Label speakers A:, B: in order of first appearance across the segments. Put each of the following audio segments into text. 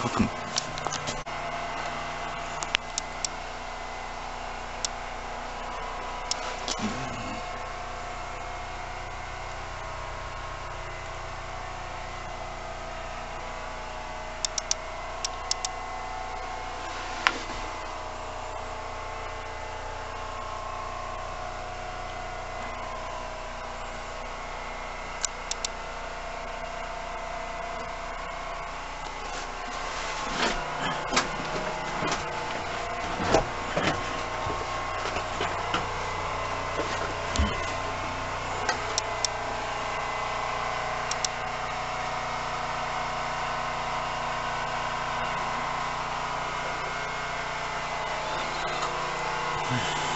A: Tappen. Thanks.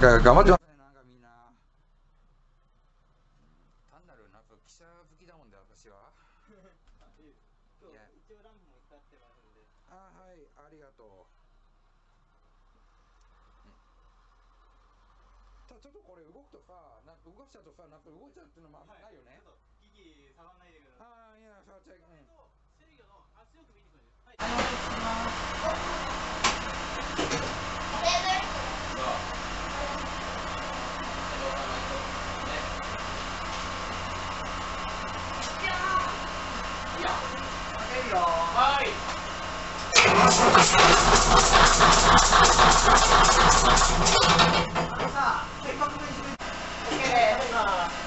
A: が頑張ってますねなんかみんな単なるなんか記者好きだもんで私は
B: 今日一応ランプも光ってますんで。
A: あはいありがとう、ただちょっとこれ動くとさなんか動かしちゃうとさなんか動いちゃうっていうのもあんまないよね、
B: ちょっと息触らないでください。
A: ああいや触っちゃいうん
B: と制御の圧力見てくい。はい。
C: はい。 아.